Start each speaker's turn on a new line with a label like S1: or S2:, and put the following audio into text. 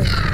S1: Bye.